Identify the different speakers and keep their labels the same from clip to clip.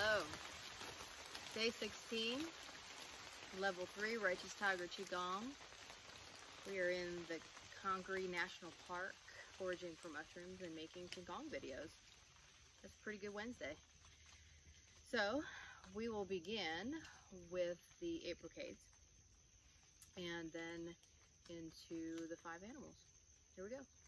Speaker 1: Hello. Day 16, level 3, Righteous Tiger Qigong. We are in the Congaree National Park, foraging for mushrooms and making Qigong videos. That's a pretty good Wednesday. So, we will begin with the apricots and then into the five animals. Here we go.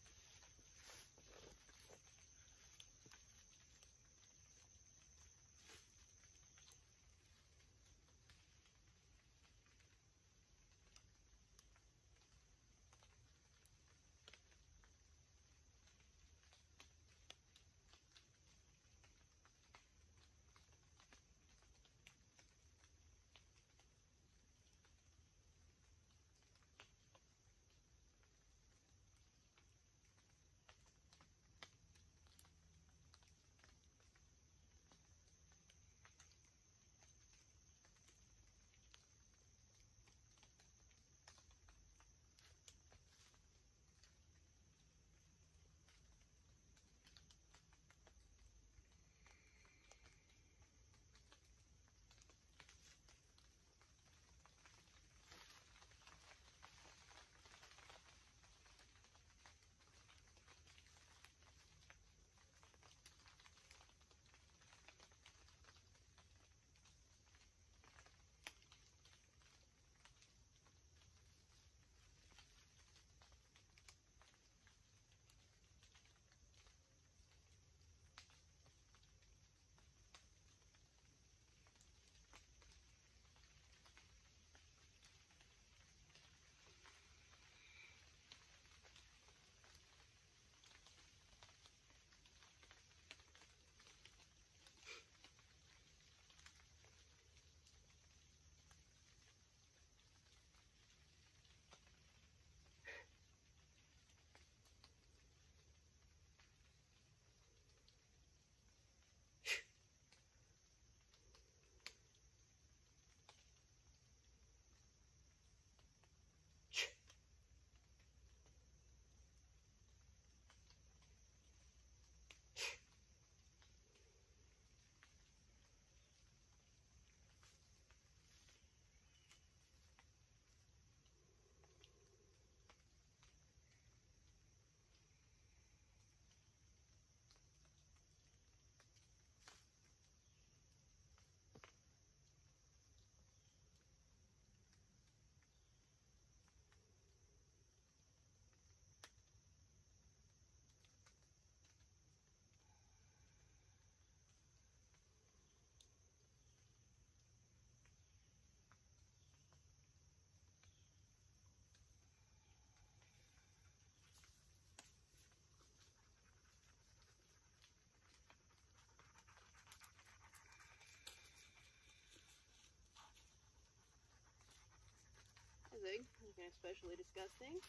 Speaker 1: Especially disgusting.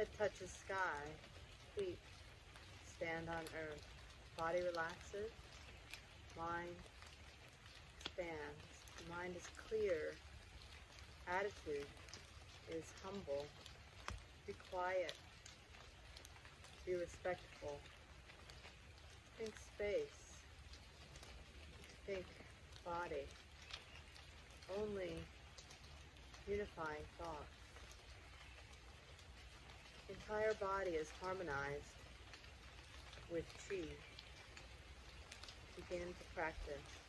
Speaker 1: Head touches sky. Feet stand on earth. Body relaxes. Mind expands. Mind is clear. Attitude is humble. Be quiet. Be respectful. Think space. Think body. Only unifying thoughts. Entire body is harmonized with chi. Begin to practice.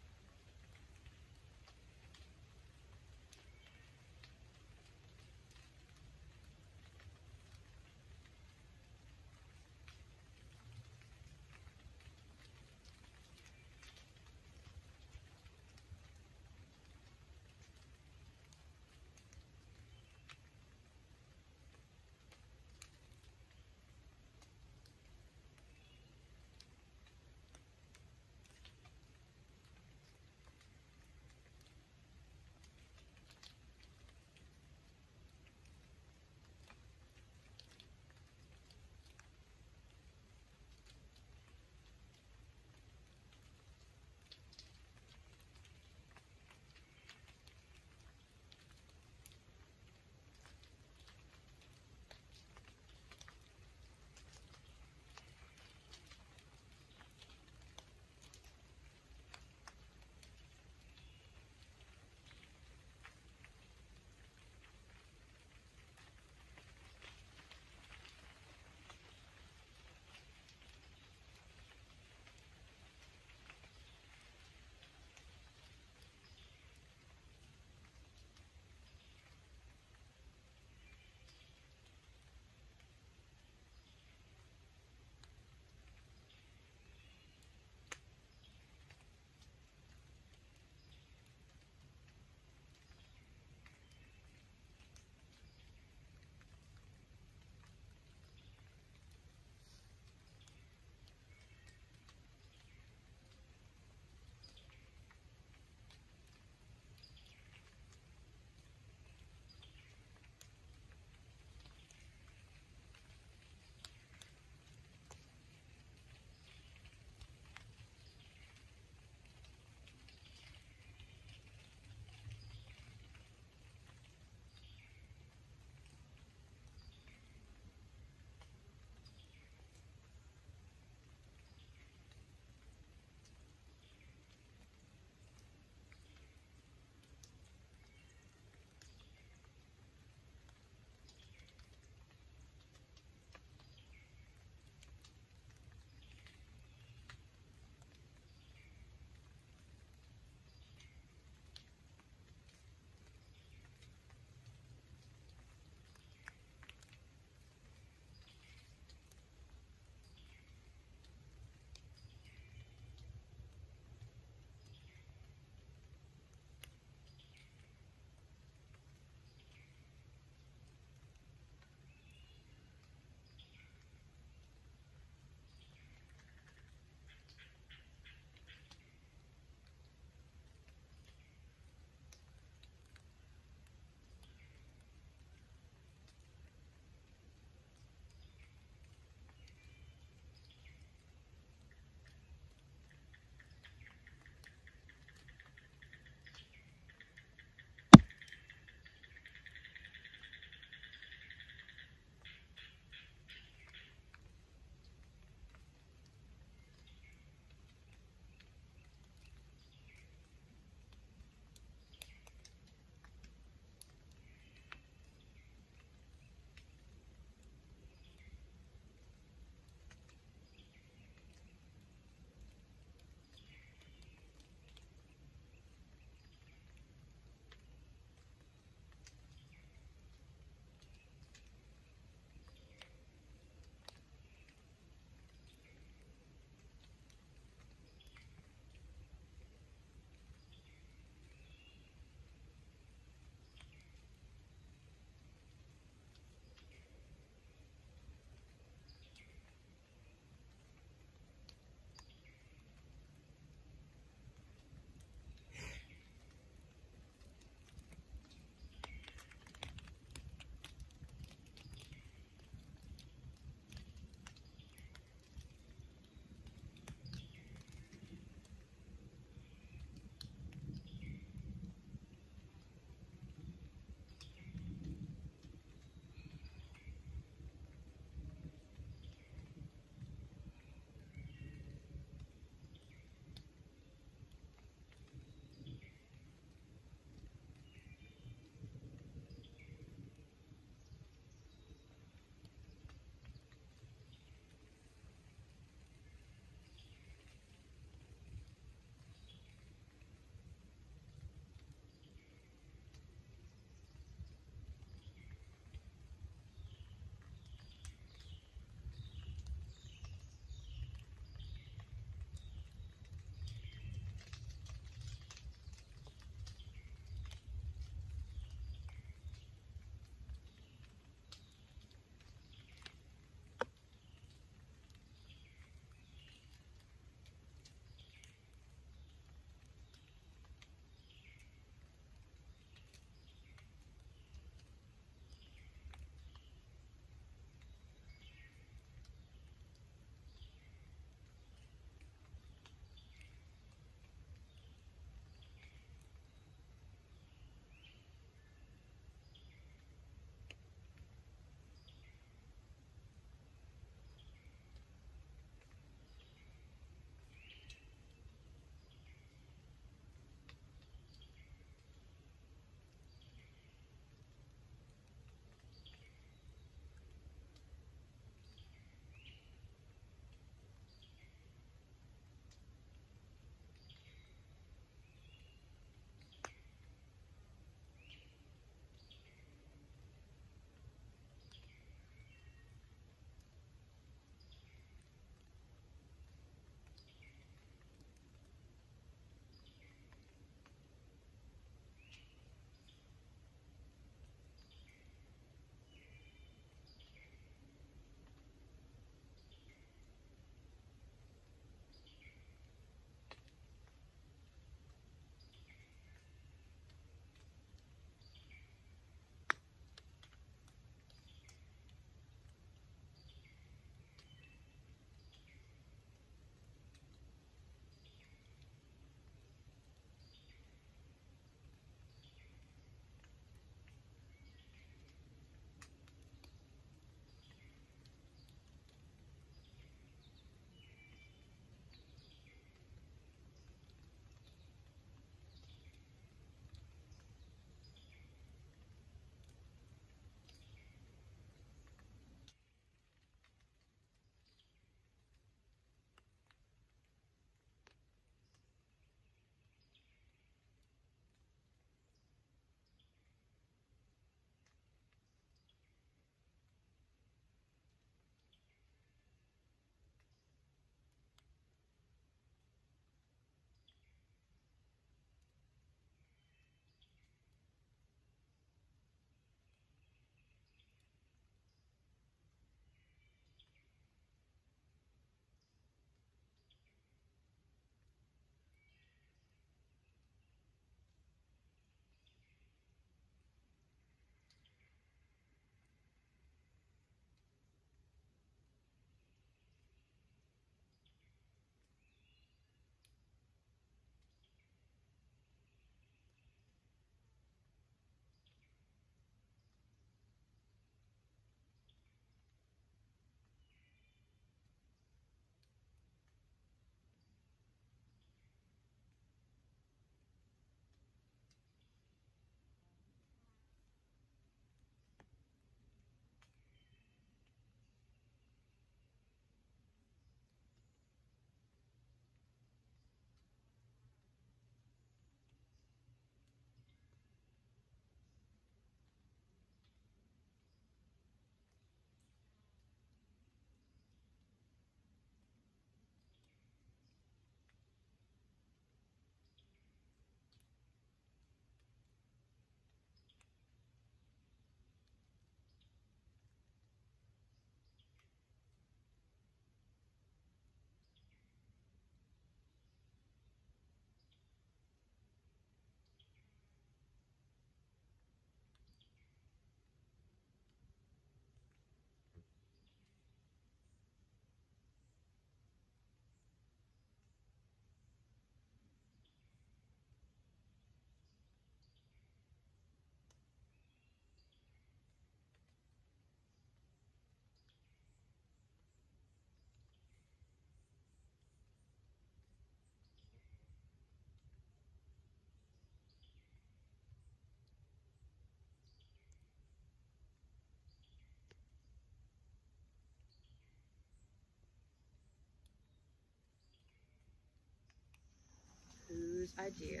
Speaker 1: Whose idea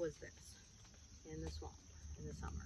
Speaker 1: was this in the swamp in the summer.